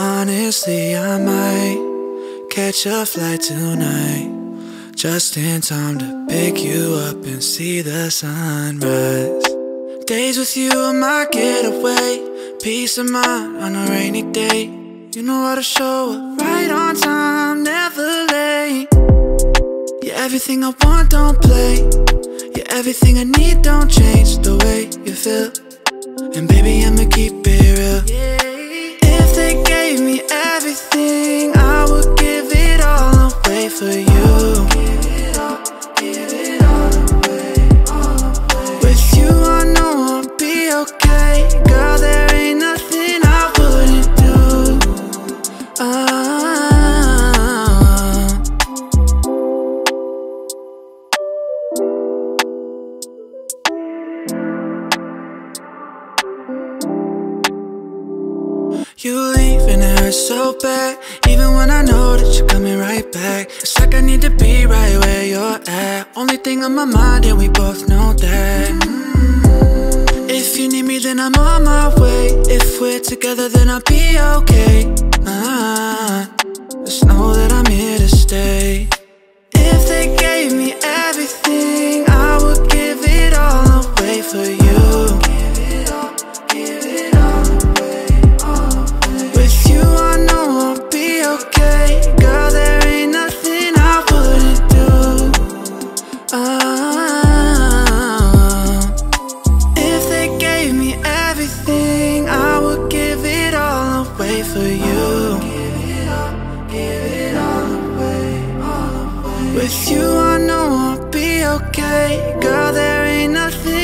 Honestly, I might catch a flight tonight. Just in time to pick you up and see the sunrise. Days with you are my getaway. Peace of mind on a rainy day. You know how to show up right on time, never late. You're everything I want, don't play. You're everything I need, don't change the way you feel. And baby, I'ma keep You leave and it hurts so bad. Even when I know that you're coming right back. It's like I need to be right where you're at. Only thing on my mind and we both know that. Mm. If you need me then I'm on my way. If we're together then I'll be okay. Ah, With you, I know I'll be okay. Girl, there ain't nothing.